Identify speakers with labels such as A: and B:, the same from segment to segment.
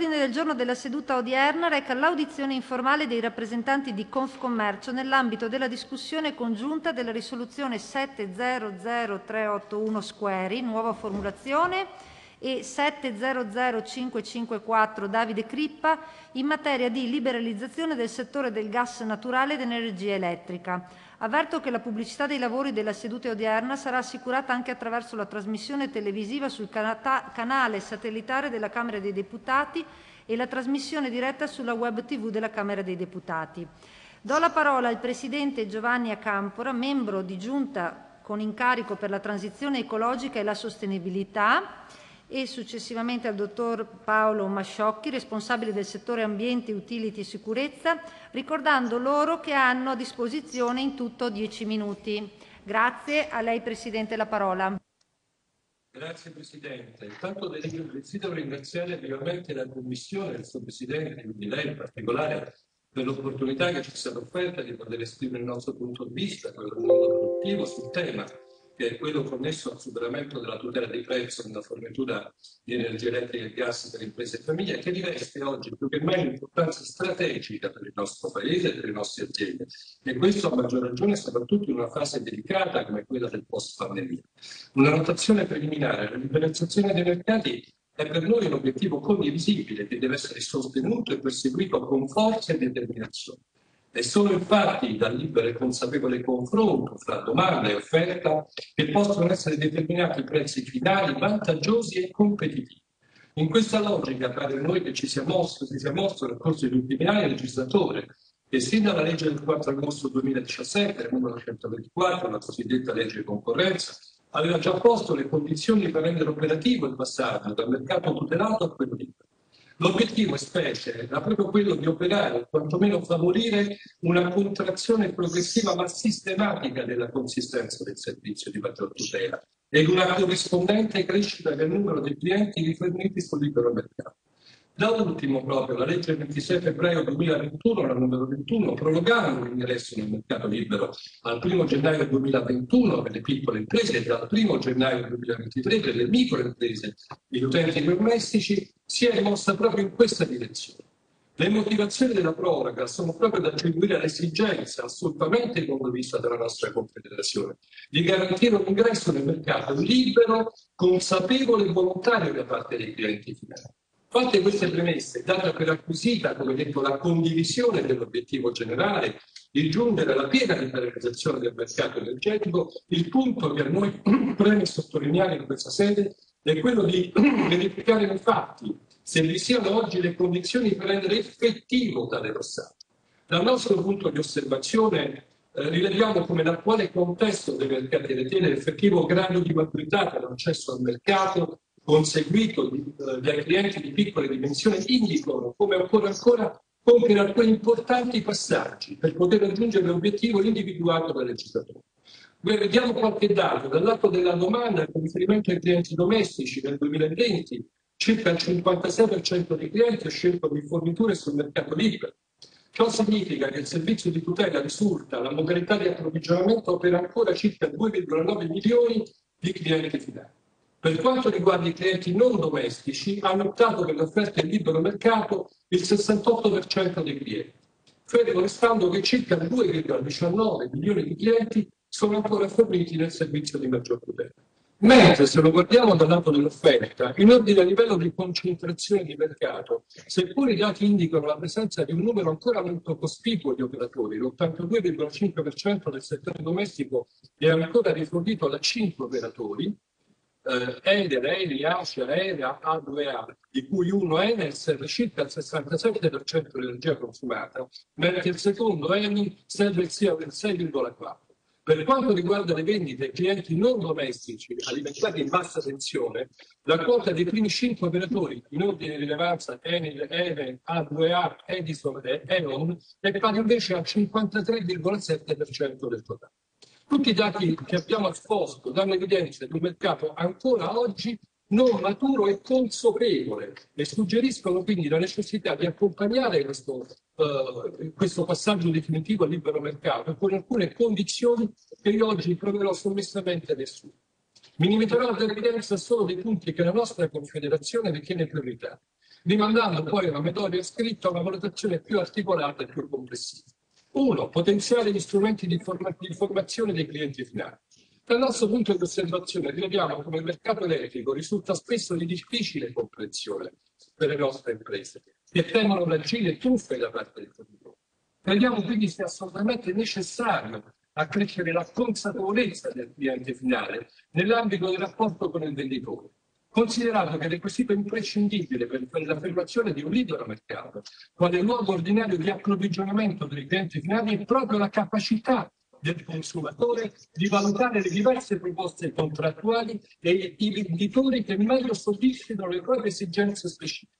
A: L'ordine del giorno della seduta odierna reca l'audizione informale dei rappresentanti di Confcommercio nell'ambito della discussione congiunta della risoluzione 700381 Squeri, nuova formulazione, e 700554 Davide Crippa in materia di liberalizzazione del settore del gas naturale ed energia elettrica. Avverto che la pubblicità dei lavori della seduta odierna sarà assicurata anche attraverso la trasmissione televisiva sul canale satellitare della Camera dei Deputati e la trasmissione diretta sulla web TV della Camera dei Deputati. Do la parola al Presidente Giovanni Acampora, membro di Giunta con incarico per la transizione ecologica e la sostenibilità, e successivamente al dottor Paolo Masciocchi, responsabile del settore ambiente, utility e sicurezza, ricordando loro che hanno a disposizione in tutto dieci minuti. Grazie. A lei Presidente la parola.
B: Grazie Presidente. Intanto desidero ringraziare vivamente la Commissione, il suo Presidente, quindi lei in particolare, per l'opportunità che ci è stata offerta di poter esprimere il nostro punto di vista, quello del mondo produttivo, sul tema che è quello connesso al superamento della tutela dei prezzi nella fornitura di energia elettrica e gas per imprese e famiglie, che riveste oggi più che mai un'importanza strategica per il nostro Paese e per le nostre aziende. E questo a maggior ragione soprattutto in una fase delicata come quella del post-pandemia. Una notazione preliminare, la liberalizzazione dei mercati è per noi un obiettivo condivisibile che deve essere sostenuto e perseguito con forza e determinazione. È solo infatti dal libero e consapevole confronto fra domanda e offerta che possono essere determinati prezzi finali vantaggiosi e competitivi. In questa logica pare a noi che ci sia mosso, si sia mosso nel corso degli ultimi anni il legislatore che sin dalla legge del 4 agosto 2017, numero 124, la cosiddetta legge concorrenza, aveva già posto le condizioni per rendere operativo il passaggio dal mercato tutelato a quello libero. L'obiettivo specie era proprio quello di operare, o quantomeno favorire, una contrazione progressiva ma sistematica della consistenza del servizio di maggior tutela ed una corrispondente crescita del numero di clienti riforniti sul libero mercato. Da ultimo proprio la legge 26 febbraio 2021, la numero 21, prorogando l'ingresso nel mercato libero al 1 gennaio 2021 per le piccole imprese e dal 1 gennaio 2023 per le micro imprese gli utenti domestici, si è mossa proprio in questa direzione. Le motivazioni della proroga sono proprio da attribuire all'esigenza assolutamente condivisa dalla nostra Confederazione di garantire un ingresso nel mercato libero, consapevole e volontario da parte dei clienti finali. Fatte queste premesse, data per acquisita, come detto, la condivisione dell'obiettivo generale di giungere alla piena liberalizzazione del mercato energetico, il punto che a noi preme sottolineare in questa sede è quello di verificare nei fatti se vi siano oggi le condizioni per rendere effettivo tale passaggio. Dal nostro punto di osservazione eh, rileviamo come l'attuale contesto dei mercati ritiene l'effettivo grado di maturità per l'accesso al mercato conseguito di, eh, dai clienti di piccole dimensioni indicano come occorre ancora compiere alcuni importanti passaggi per poter raggiungere l'obiettivo individuato dal legislatore. Vediamo qualche dato. Dal lato della domanda, con riferimento ai clienti domestici nel 2020, circa il 56% dei clienti ha scelto di forniture sul mercato libero. Ciò significa che il servizio di tutela risulta la modalità di approvvigionamento per ancora circa 2,9 milioni di clienti finali. Per quanto riguarda i clienti non domestici, hanno optato per l'offerta in libero mercato il 68% dei clienti, fermo restando che circa 2,19 milioni di clienti sono ancora forniti nel servizio di maggior tutela. Mentre se lo guardiamo dal lato dell'offerta, in ordine a livello di concentrazione di mercato, seppure i dati indicano la presenza di un numero ancora molto cospicuo di operatori, l'82,5% del settore domestico è ancora rifornito da 5 operatori, eh, Eni, Asia, Aerea, A2A, di cui uno Enel serve circa il 67% dell'energia consumata, mentre il secondo Eni serve il 6,4%. Per quanto riguarda le vendite ai clienti non domestici alimentati in bassa tensione, la quota dei primi cinque operatori in ordine di rilevanza Enel, Ene, A2A, Edison e Eon è pari invece al 53,7% del totale. Tutti i dati che abbiamo esposto danno evidenza di un mercato ancora oggi non maturo e consapevole e suggeriscono quindi la necessità di accompagnare questo, uh, questo passaggio definitivo al libero mercato con alcune condizioni che io oggi proverò sommessamente assumere. Mi limiterò ad evidenza solo dei punti che la nostra Confederazione ritiene priorità. rimandando poi a una metodica scritta una valutazione più articolata e più complessiva. Uno, potenziare gli strumenti di, forma- di informazione dei clienti finali. Dal nostro punto di osservazione rileviamo come il mercato elettrico risulta spesso di difficile comprensione per le nostre imprese, che temono l'agire truffe da parte dei fornitori. Crediamo quindi sia assolutamente necessario accrescere la consapevolezza del cliente finale nell'ambito del rapporto con il venditore, considerato che il requisito imprescindibile per l'affermazione di un libero mercato, quale luogo ordinario di approvvigionamento dei clienti finali, è proprio la capacità del consumatore di valutare le diverse proposte contrattuali e i venditori che meglio soddisfino le proprie esigenze specifiche.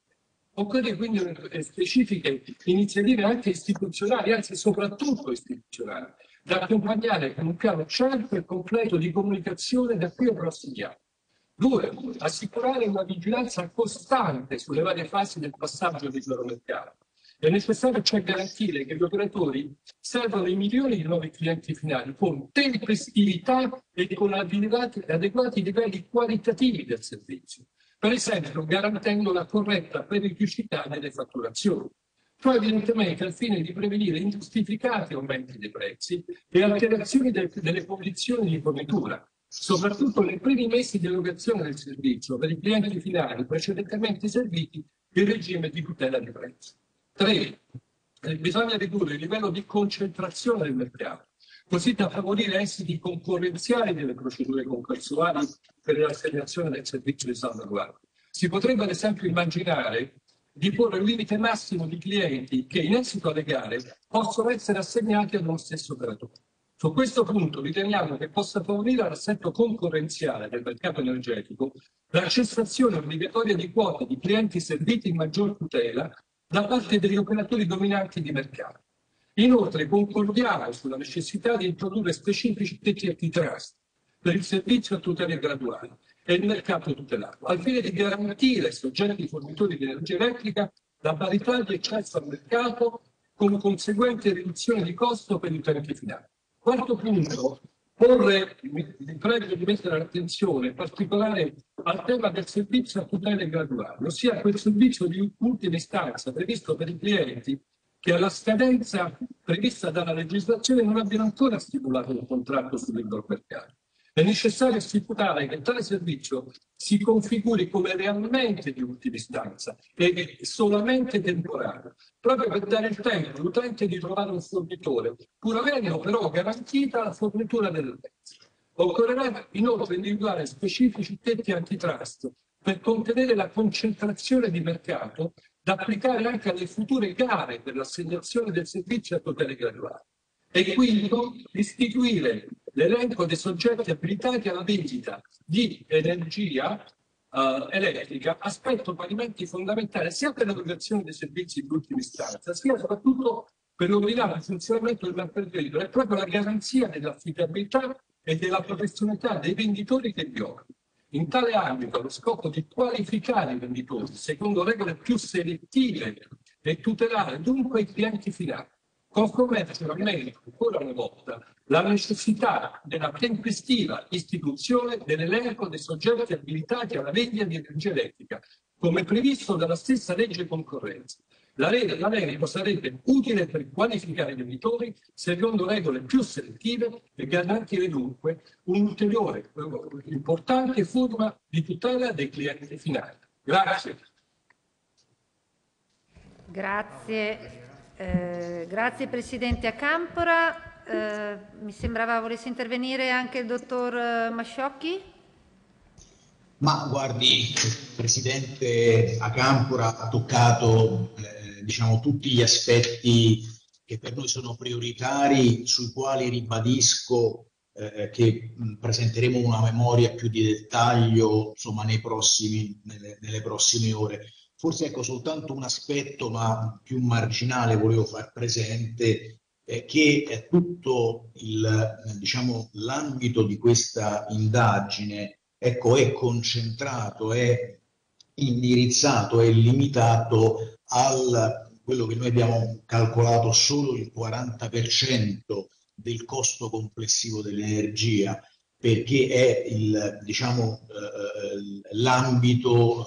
B: Occorre quindi specifiche iniziative anche istituzionali, anzi soprattutto istituzionali, da accompagnare con un piano certo e completo di comunicazione da qui ai prossimi anni. Due, assicurare una vigilanza costante sulle varie fasi del passaggio di loro mercato. È necessario cioè garantire che gli operatori servano i milioni di nuovi clienti finali con tempestività e con adeguati, livelli qualitativi del servizio, per esempio garantendo la corretta periodicità delle fatturazioni. Ciò evidentemente al fine di prevenire ingiustificati aumenti dei prezzi e alterazioni de- delle condizioni di fornitura, soprattutto nei primi mesi di erogazione del servizio per i clienti finali precedentemente serviti in regime di tutela di prezzi. Tre, bisogna ridurre il livello di concentrazione del mercato, così da favorire esiti concorrenziali delle procedure concorsuali per l'assegnazione del servizio di salvaguardia. Si potrebbe ad esempio immaginare di porre un limite massimo di clienti che in esito alle gare possono essere assegnati ad uno stesso operatore. Su questo punto riteniamo che possa favorire l'assetto concorrenziale del mercato energetico la cessazione obbligatoria di quote di clienti serviti in maggior tutela da parte degli operatori dominanti di mercato. Inoltre concordiamo sulla necessità di introdurre specifici tetti antitrust per il servizio a tutela graduale e il mercato tutelato, al fine di garantire ai soggetti fornitori di energia elettrica la parità di accesso al mercato con conseguente riduzione di costo per gli utenti finali. Quarto punto, porre, vi prego di mettere l'attenzione in particolare al tema del servizio a tutela graduale, ossia quel servizio di ultima istanza previsto per i clienti che alla scadenza prevista dalla legislazione non abbiano ancora stipulato un contratto sul libero mercato. È necessario assicurare che tale servizio si configuri come realmente di ultima istanza e solamente temporaneo, proprio per dare il tempo all'utente di trovare un fornitore, pur avendo però garantita la fornitura del pezzo. Occorrerà inoltre individuare specifici tetti antitrust per contenere la concentrazione di mercato da applicare anche alle future gare per l'assegnazione del servizio a tutele graduali e quindi istituire l'elenco dei soggetti abilitati alla vendita di energia uh, elettrica, aspetto parimenti fondamentale sia per l'erogazione dei servizi di ultima istanza, sia soprattutto per l'ordinario funzionamento del mercato libero. È proprio la garanzia dell'affidabilità e della professionalità dei venditori che vi occupano. In tale ambito, allo scopo di qualificare i venditori secondo regole più selettive e tutelare dunque i clienti finali, compromettere almeno ancora una volta la necessità della tempestiva istituzione dell'elenco dei soggetti abilitati alla vendita di energia elettrica, come previsto dalla stessa legge concorrenza. L'elenco sarebbe utile per qualificare i venditori secondo regole più selettive e garantire dunque un'ulteriore importante forma di tutela dei clienti finali. Grazie.
A: Grazie. Eh, grazie Presidente Acampora. Eh, mi sembrava volesse intervenire anche il dottor eh, Masciocchi.
C: Ma guardi, il Presidente Acampora ha toccato eh, diciamo, tutti gli aspetti che per noi sono prioritari, sui quali ribadisco eh, che mh, presenteremo una memoria più di dettaglio insomma, prossimi, nelle, nelle prossime ore. Forse ecco soltanto un aspetto, ma più marginale, volevo far presente eh, che è tutto il, diciamo, l'ambito di questa indagine ecco, è concentrato, è indirizzato, è limitato al quello che noi abbiamo calcolato solo il 40% del costo complessivo dell'energia, perché è il, diciamo, eh, l'ambito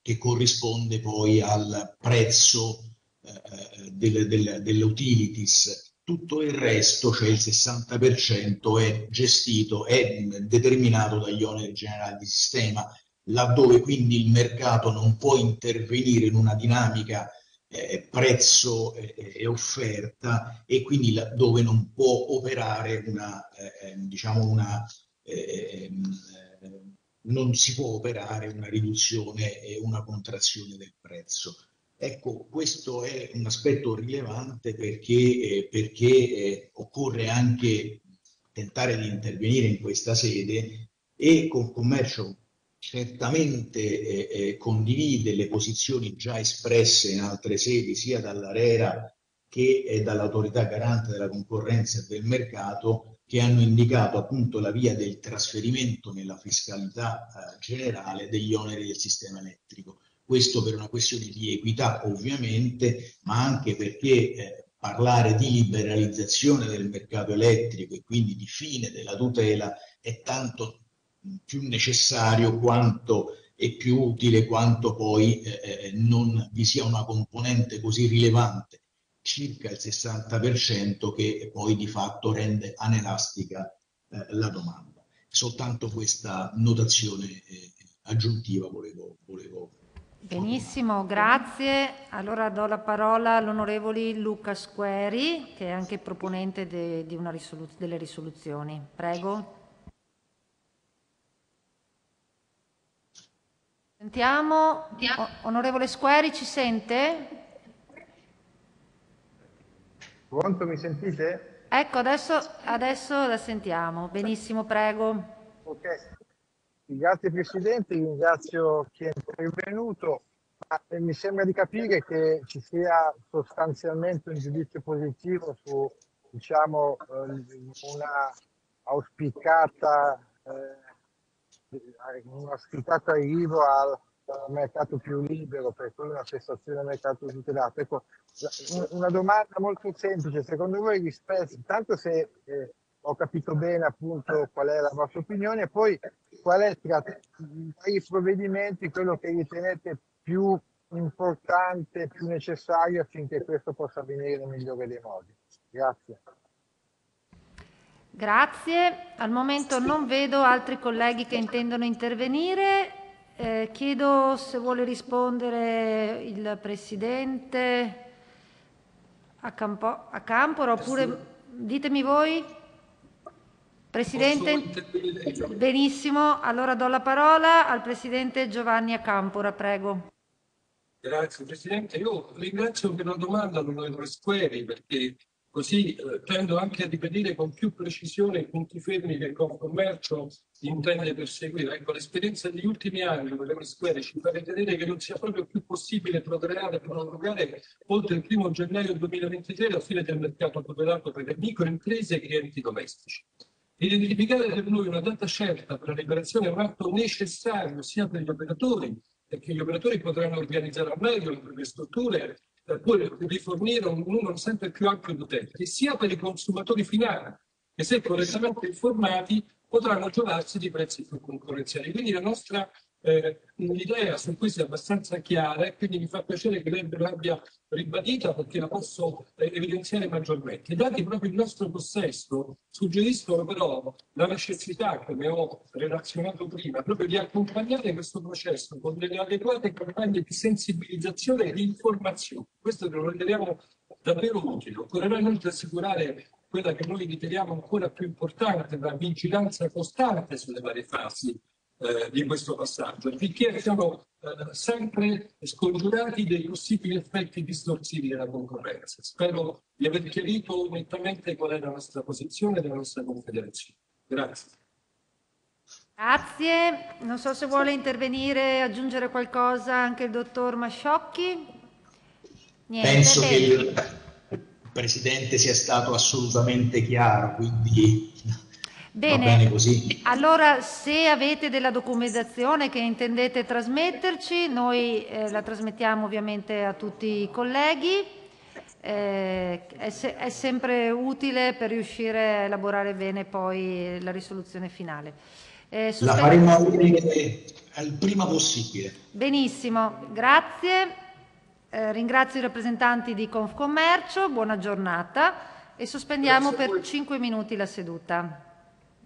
C: che corrisponde poi al prezzo eh, delle, delle, delle utilities. Tutto il resto, cioè il 60%, è gestito, è determinato dagli oneri generali di sistema, laddove quindi il mercato non può intervenire in una dinamica eh, prezzo e, e, offerta e quindi laddove non può operare una, eh, diciamo una eh, non si può operare una riduzione e una contrazione del prezzo. Ecco, questo è un aspetto rilevante perché, eh, perché eh, occorre anche tentare di intervenire in questa sede e con commercio certamente eh, eh, condivide le posizioni già espresse in altre sedi sia dall'ARERA che dall'autorità garante della concorrenza e del mercato che hanno indicato appunto la via del trasferimento nella fiscalità eh, generale degli oneri del sistema elettrico. Questo per una questione di equità ovviamente, ma anche perché eh, parlare di liberalizzazione del mercato elettrico e quindi di fine della tutela è tanto più necessario quanto e più utile quanto poi eh, eh non vi sia una componente così rilevante, circa il 60%, che poi di fatto rende anelastica eh, la domanda. Soltanto questa notazione eh, aggiuntiva volevo, volevo
A: Benissimo, grazie. Allora do la parola all'onorevole Luca Squeri, che è anche proponente de, di una risolu- delle risoluzioni. Prego. Sentiamo. O- onorevole Squeri, ci sente?
D: Pronto, mi sentite?
A: Ecco, adesso, adesso la sentiamo. Benissimo, prego.
D: Ok. Grazie Presidente, ringrazio chi è intervenuto. Mi sembra di capire che ci sia sostanzialmente un giudizio positivo su diciamo, eh, una auspicata, eh, un auspicato arrivo al mercato più libero, per cui una cessazione del mercato tutelato. Ecco, una domanda molto semplice, secondo voi rispetto, tanto se eh, ho capito bene appunto qual è la vostra opinione e poi qual è tra i provvedimenti quello che ritenete più importante, più necessario affinché questo possa avvenire nel migliore dei modi. Grazie.
A: Grazie. Al momento non vedo altri colleghi che intendono intervenire. Eh, chiedo se vuole rispondere il Presidente a, Campo, a Campora oppure ditemi voi. Presidente, benissimo, allora do la parola al Presidente Giovanni Acampora, prego.
B: Grazie Presidente, io ringrazio per la domanda l'onorevole Squeri perché così eh, tendo anche a ripetere con più precisione i punti fermi che il Confcommercio intende perseguire. Ecco, l'esperienza degli ultimi anni, onorevole Squeri, ci fa vedere che non sia proprio più possibile prorogare, prorogare oltre il primo gennaio 2023 la fine del mercato tutelato per le microimprese e clienti domestici. Identificare per noi una data certa per la liberazione è un atto necessario sia per gli operatori, perché gli operatori potranno organizzare al meglio le proprie strutture, per poi rifornire un numero sempre più ampio di utenti, sia per i consumatori finali, che se correttamente informati potranno giovarsi di prezzi più concorrenziali. Quindi la nostra eh, un'idea su questo è abbastanza chiara e quindi mi fa piacere che lei l'abbia ribadita perché la posso eh, evidenziare maggiormente. I dati proprio in nostro possesso suggeriscono però la necessità, come ho relazionato prima, proprio di accompagnare questo processo con delle adeguate campagne di sensibilizzazione e di informazione. Questo lo riteniamo davvero utile. Occorrerà inoltre assicurare quella che noi riteniamo ancora più importante, la vigilanza costante sulle varie fasi eh, di questo passaggio, finché siamo eh, sempre scongiurati dei possibili effetti distorsivi della concorrenza. Spero di aver chiarito nettamente qual è la nostra posizione della nostra Confederazione. Grazie.
A: Grazie. Non so se vuole intervenire, aggiungere qualcosa anche il dottor Masciocchi.
C: Niente, Penso bene. che il Presidente sia stato assolutamente chiaro, quindi
A: Bene, allora se avete della documentazione che intendete trasmetterci, noi eh, la trasmettiamo ovviamente a tutti i colleghi. Eh, è, se- è, sempre utile per riuscire a elaborare bene poi la risoluzione finale.
C: Eh. La faremo al prima possibile.
A: Benissimo, grazie. Eh, ringrazio i rappresentanti di Confcommercio, buona giornata e sospendiamo per 5 minuti la seduta.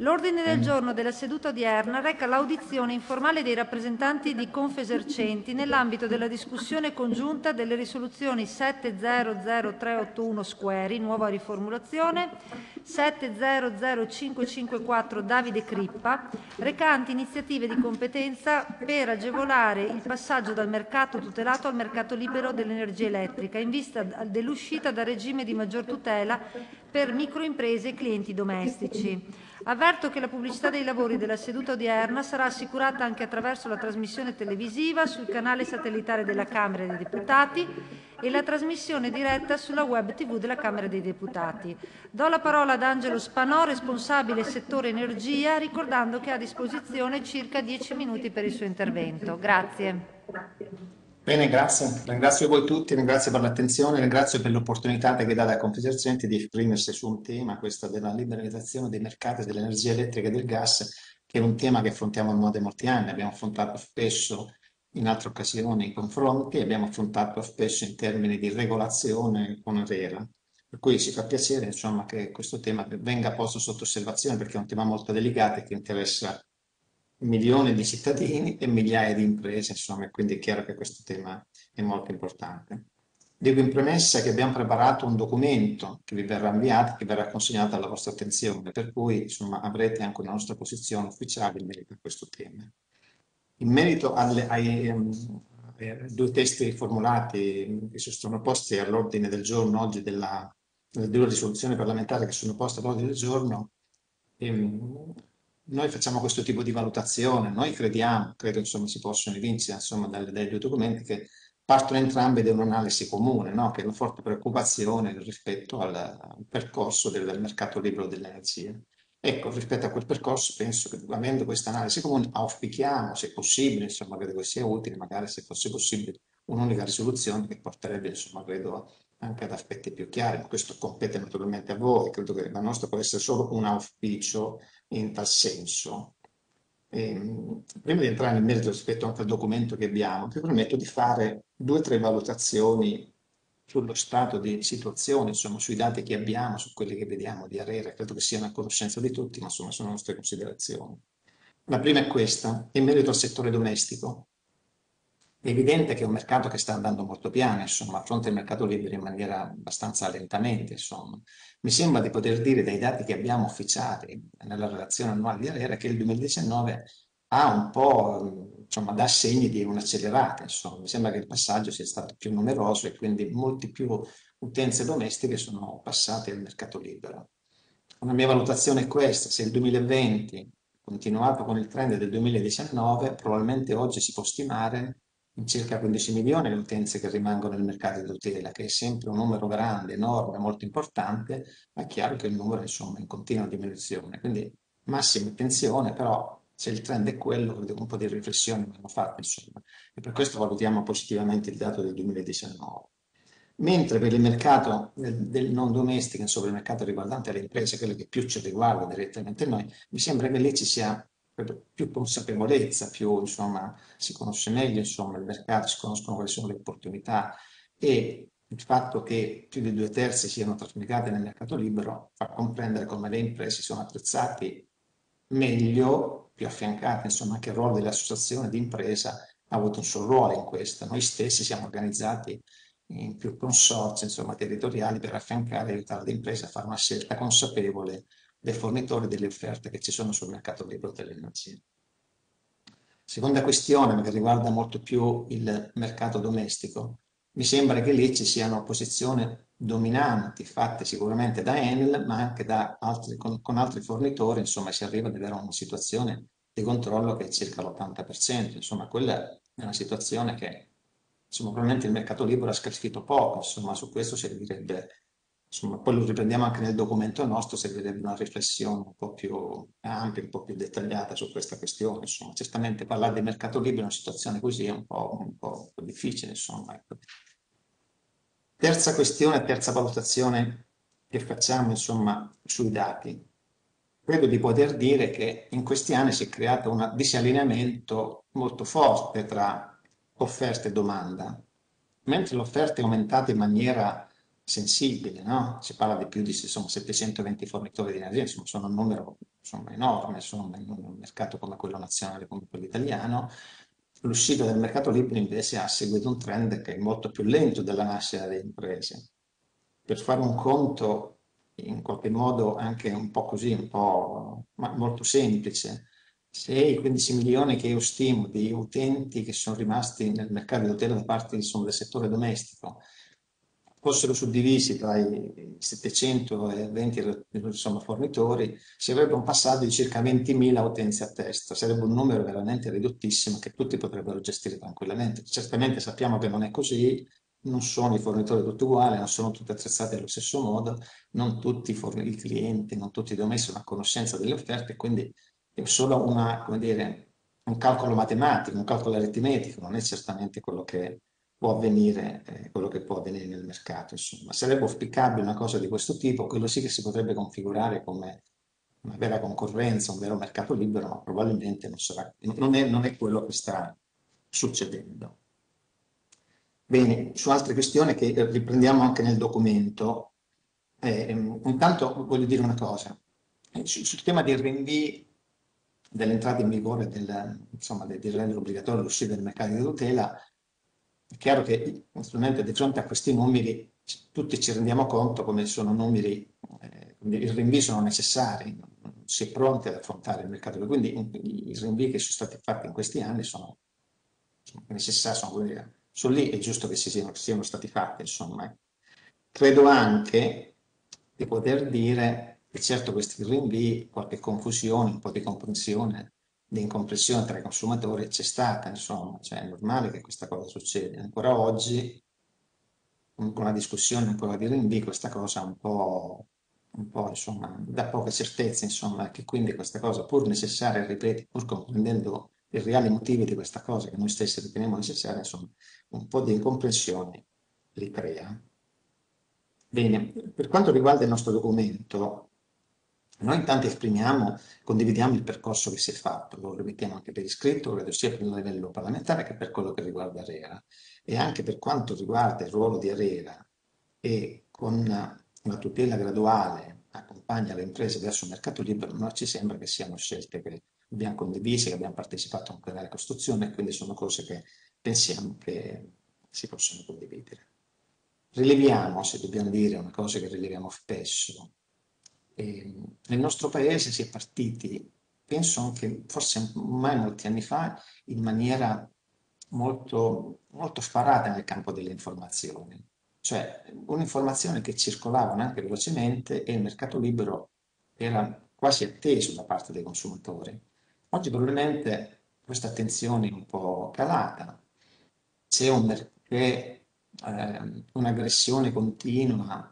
A: L'ordine del giorno della seduta odierna reca l'audizione informale dei rappresentanti di Confesercenti nell'ambito della discussione congiunta delle risoluzioni 700381 Squeri, nuova riformulazione, 700554 Davide Crippa, recanti iniziative di competenza per agevolare il passaggio dal mercato tutelato al mercato libero dell'energia elettrica in vista dell'uscita dal regime di maggior tutela per microimprese e clienti domestici. Avverto che la pubblicità dei lavori della seduta odierna sarà assicurata anche attraverso la trasmissione televisiva sul canale satellitare della Camera dei Deputati e la trasmissione diretta sulla web TV della Camera dei Deputati. Do la parola ad Angelo Spanò, responsabile settore energia, ricordando che ha a disposizione circa dieci minuti per il suo intervento. Grazie.
E: Bene, grazie. Ringrazio voi tutti, ringrazio per l'attenzione, ringrazio per l'opportunità che dà ai Confesercenti di esprimersi su un tema, questo della liberalizzazione dei mercati dell'energia elettrica e del gas, che è un tema che affrontiamo ormai da molti anni, abbiamo affrontato spesso in altre occasioni i confronti, abbiamo affrontato spesso in termini di regolazione con RERA. Per cui ci fa piacere insomma, che questo tema venga posto sotto osservazione perché è un tema molto delicato e che interessa milioni di cittadini e migliaia di imprese, insomma, quindi è chiaro che questo tema è molto importante. Dico in premessa che abbiamo preparato un documento che vi verrà inviato, che verrà consegnato alla vostra attenzione, per cui insomma, avrete anche una nostra posizione ufficiale in merito a questo tema. In merito alle, ai, ai due testi formulati che sono posti all'ordine del giorno oggi della, delle due risoluzioni parlamentari che sono poste all'ordine del giorno, ehm, noi facciamo questo tipo di valutazione, noi crediamo, credo insomma si possono evincere insomma dai, dai due documenti che partono entrambi da un'analisi comune, no? che è una forte preoccupazione rispetto al, al percorso del, del, mercato libero dell'energia. Ecco, rispetto a quel percorso penso che avendo questa analisi comune auspichiamo, se possibile, insomma, credo che sia utile, magari se fosse possibile, un'unica risoluzione che porterebbe, insomma, credo anche ad aspetti più chiari, ma questo compete naturalmente a voi, credo che la nostra può essere solo un auspicio in tal senso. E, ehm, prima di entrare nel merito rispetto anche al documento che abbiamo, vi permetto di fare due o tre valutazioni sullo stato di situazione, insomma, sui dati che abbiamo, su quelli che vediamo di Arera, credo che siano a conoscenza di tutti, ma insomma sono le nostre considerazioni. La prima è questa, in merito al settore domestico. È evidente che è un mercato che sta andando molto piano, insomma, a fronte al mercato libero in maniera abbastanza lentamente, insomma. Mi sembra di poter dire dai dati che abbiamo ufficiati nella relazione annuale di Arera che il 2019 ha un po', insomma, dà segni di un'accelerata, insomma. Mi sembra che il passaggio sia stato più numeroso e quindi molti più utenze domestiche sono passate al mercato libero. Una mia valutazione è questa, se il 2020 continuato con il trend del 2019, probabilmente oggi si può stimare in circa 15 milioni le utenze che rimangono nel mercato di tutela, che è sempre un numero grande, enorme, molto importante, ma è chiaro che il numero insomma, è in continua diminuzione. Quindi massima attenzione, però se il trend è quello, un po' di riflessioni vanno fatte, insomma. E per questo valutiamo positivamente il dato del 2019. Mentre per il mercato del, del non domestico, insomma il mercato riguardante le imprese, quello che più ci riguarda direttamente noi, mi sembra che lì ci sia più consapevolezza, più insomma, si conosce meglio insomma, il mercato, si conoscono quali sono le opportunità e il fatto che più di due terzi siano trasmigate nel mercato libero fa comprendere come le imprese sono attrezzate meglio, più affiancate, insomma anche il ruolo dell'associazione di impresa ha avuto un suo ruolo in questo. Noi stessi siamo organizzati in più consorzi insomma, territoriali per affiancare e aiutare le imprese a fare una scelta consapevole dei fornitori delle offerte che ci sono sul mercato libero dell'energia. Seconda questione che riguarda molto più il mercato domestico. Mi sembra che lì ci siano posizioni dominanti fatte sicuramente da Enel, ma anche altri, con, con altri fornitori, insomma si arriva ad avere una situazione di controllo che è circa l'80%, insomma quella è una situazione che insomma, probabilmente il mercato libero ha scalfito poco, insomma su questo servirebbe insomma, poi lo riprendiamo anche nel documento nostro, servirebbe una riflessione un po' più ampia, un po' più dettagliata su questa questione. Insomma, certamente parlare di mercato libero in una situazione così è un po', un po', un po difficile. Insomma. Ecco. Terza questione, terza valutazione che facciamo insomma, sui dati. Credo di poter dire che in questi anni si è creato un disallineamento molto forte tra offerta e domanda. Mentre l'offerta è aumentata in maniera sensibile, no? si parla di più di insomma, 720 fornitori di energia, insomma, sono un numero insomma, enorme insomma, in un mercato come quello nazionale, come quello italiano. L'uscita del mercato libero invece ha seguito un trend che è molto più lento della nascita delle imprese. Per fare un conto in qualche modo anche un po' così, un po' molto semplice, se i 15 milioni che io stimo di utenti che sono rimasti nel mercato di tutela da parte insomma, del settore domestico fossero suddivisi tra i 720 insomma, fornitori, si avrebbe un passaggio di circa 20.000 utenze a testa, sarebbe un numero veramente ridottissimo che tutti potrebbero gestire tranquillamente. Certamente sappiamo che non è così, non sono i fornitori tutti uguali, non sono tutti attrezzati allo stesso modo, non tutti i clienti, non tutti i domestici sono a conoscenza delle offerte, quindi è solo una, dire, un calcolo matematico, un calcolo aritmetico, non è certamente quello che può avvenire, eh, quello che può avvenire nel mercato. Insomma. Sarebbe auspicabile una cosa di questo tipo, quello sì che si potrebbe configurare come una vera concorrenza, un vero mercato libero, ma probabilmente non, sarà, non, è, non è quello che sta succedendo. Bene, su altre questioni che riprendiamo anche nel documento, eh, intanto voglio dire una cosa, eh, sul, sul tema dei rinvii dell'entrata in vigore del, insomma, del, del rendere obbligatorio l'uscita del mercato di tutela, È chiaro che naturalmente di fronte a questi numeri tutti ci rendiamo conto come sono numeri, eh, i rinvii sono necessari, non si è pronti ad affrontare il mercato, quindi i rinvii che sono stati fatti in questi anni sono, sono necessari, sono, sono, lì, è giusto che si siano, siano stati fatti, insomma. Credo anche di poter dire che certo questi rinvii, qualche confusione, un po' di comprensione di incompressione tra i consumatori c'è stata, insomma, cioè è normale che questa cosa succeda. Ancora oggi, con una discussione ancora di rinvio, questa cosa un po', un po' insomma, dà poche certezze, insomma, che quindi questa cosa, pur necessaria, ripeto, pur comprendendo i reali motivi di questa cosa che noi stessi riteniamo necessaria, insomma, un po' di incomprensione li crea. Bene, per quanto riguarda il nostro documento, noi intanto esprimiamo, condividiamo il percorso che si è fatto, lo rimettiamo anche per iscritto, credo sia per il livello parlamentare che per quello che riguarda ARERA e anche per quanto riguarda il ruolo di ARERA e con una tutela graduale accompagna le imprese verso il mercato libero, non ci sembra che siano scelte che abbiamo condiviso, che abbiamo partecipato anche nella costruzione e quindi sono cose che pensiamo che si possono condividere. Rileviamo, se dobbiamo dire una cosa che rileviamo spesso, eh, nel nostro paese si è partiti, penso anche forse mai molti anni fa, in maniera molto, molto sparata nel campo delle informazioni. Cioè un'informazione che circolava anche velocemente e il mercato libero era quasi atteso da parte dei consumatori. Oggi probabilmente questa attenzione è un po' calata, c'è un, eh, un'aggressione continua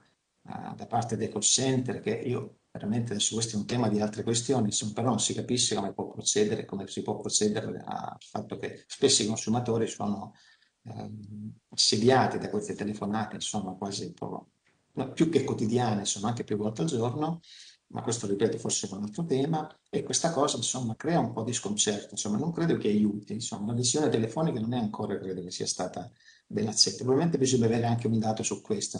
E: eh, da parte dei call center che io veramente adesso questo è un tema di altre questioni, insomma, però non si capisce come può procedere, come si può procedere al fatto che spesso i consumatori sono ehm, assediati da queste telefonate, insomma, quasi un no, più che quotidiane, insomma, anche più volte al giorno, ma questo ripeto forse è un altro tema, e questa cosa insomma crea un po' di sconcerto, insomma non credo che aiuti, insomma la visione telefonica non è ancora, credo che sia stata accetta, probabilmente bisogna avere anche un dato su questo,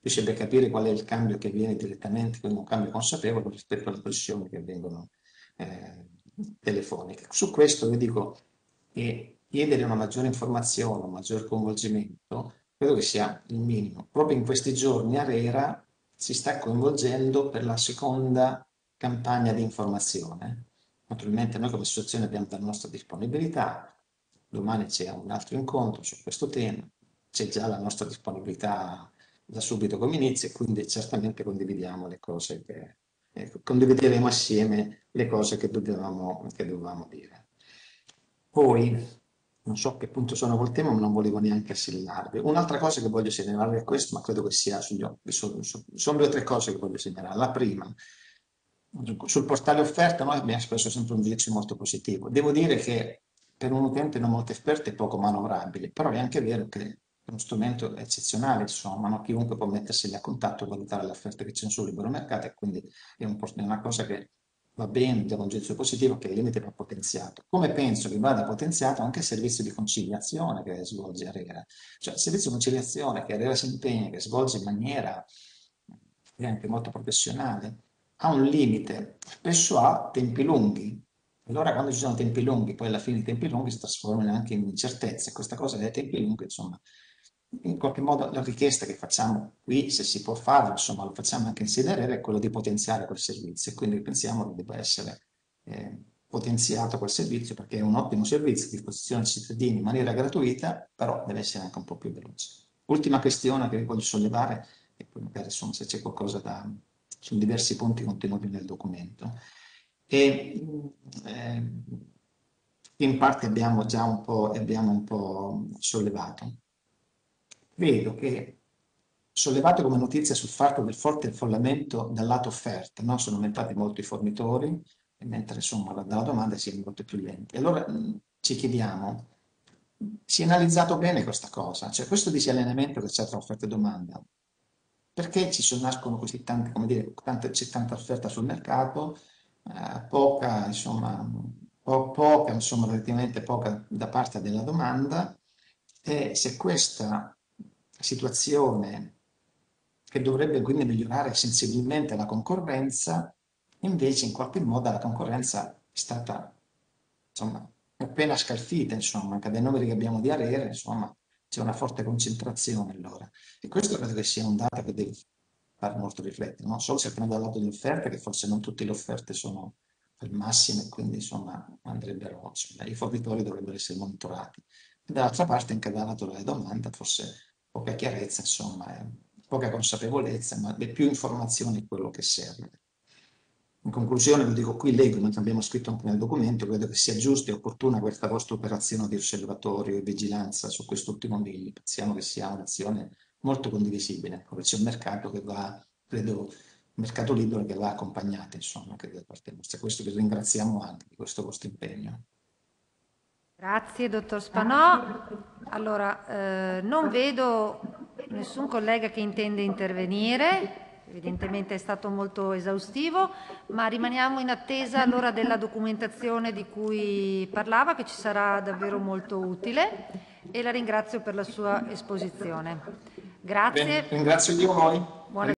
E: bisogna capire qual è il cambio che avviene direttamente, quindi un cambio consapevole rispetto alle pressioni che avvengono eh, telefoniche. Su questo vi dico che chiedere una maggiore informazione, un maggior coinvolgimento, credo che sia il minimo. Proprio in questi giorni Arera si sta coinvolgendo per la seconda campagna di informazione. Naturalmente noi come associazione abbiamo la nostra disponibilità, domani c'è un altro incontro su questo tema, c'è già la nostra disponibilità da subito come inizio quindi certamente condividiamo le cose che, eh, condivideremo assieme le cose che dovevamo, che dovevamo dire. Poi non so a che punto sono col tema, ma non volevo neanche assillarvi. Un'altra cosa che voglio segnalare è questo, ma credo che sia sugli occhi, sono, sono due o tre cose che voglio segnalare. La prima, sul portale offerta noi abbiamo espresso sempre un giudizio molto positivo. Devo dire che per un utente non molto esperto è poco manovrabile, però è anche vero che è uno strumento eccezionale, insomma, no? chiunque può metterseli a contatto e valutare le offerte che c'è sul libero mercato e quindi è, un, è una cosa che va bene, da un giudizio positivo che il limite va potenziato. Come penso che vada potenziato anche il servizio di conciliazione che svolge Arera. Cioè il servizio di conciliazione che Arera si impegna, che svolge in maniera anche molto professionale, ha un limite, spesso ha tempi lunghi. Allora quando ci sono tempi lunghi, poi alla fine i tempi lunghi si trasformano anche in incertezze. Questa cosa dei tempi lunghi, insomma, in qualche modo la richiesta che facciamo qui, se si può fare, insomma lo facciamo anche in sede è quello di potenziare quel servizio quindi pensiamo che debba essere eh, potenziato quel servizio perché è un ottimo servizio a disposizione dei cittadini in maniera gratuita, però deve essere anche un po' più veloce. Ultima questione che vi voglio sollevare, e poi magari insomma, se c'è qualcosa da, su diversi punti contenuti nel documento, e eh, in parte abbiamo già un po', abbiamo un po sollevato vedo che sollevato come notizia sul fatto del forte affollamento dal lato offerta, no? sono aumentati molto i fornitori, mentre insomma dalla domanda si è molto più lenti. Allora ci chiediamo, si è analizzato bene questa cosa, cioè questo disallineamento che c'è tra offerta e domanda, perché ci sono, nascono così tante, come dire, tante, c'è tanta offerta sul mercato, eh, poca, insomma, po poca, insomma, relativamente poca da parte della domanda, e se questa situazione che dovrebbe quindi migliorare sensibilmente la concorrenza, invece in qualche modo la concorrenza è stata insomma, appena scalfita, insomma, anche dai numeri che abbiamo di Arere, insomma, c'è una forte concentrazione allora. E questo credo che sia un dato che deve far molto riflettere, non solo se prendo dal lato offerte, che forse non tutte le offerte sono al massimo e quindi insomma andrebbero, insomma, i fornitori dovrebbero essere monitorati. E dall'altra parte anche dal lato della domanda forse poca chiarezza, insomma, poca consapevolezza, ma più informazioni è quello che serve. In conclusione, lo dico qui, leggo, ma abbiamo scritto anche nel documento, credo che sia giusta e opportuna questa vostra operazione di osservatorio e vigilanza su quest'ultimo miglio. Pensiamo che sia un'azione molto condivisibile, perché c'è un mercato che va, credo, mercato libero che va accompagnato, insomma, credo da parte nostra. Questo vi ringraziamo anche di questo vostro impegno.
A: Grazie, dottor Spanò. Allora, eh, non vedo nessun collega che intende intervenire evidentemente è stato molto esaustivo, ma rimaniamo in attesa allora della documentazione di cui parlava, che ci sarà davvero molto utile e la ringrazio per la sua esposizione. Grazie.
E: Bene, ringrazio io voi.
A: Buona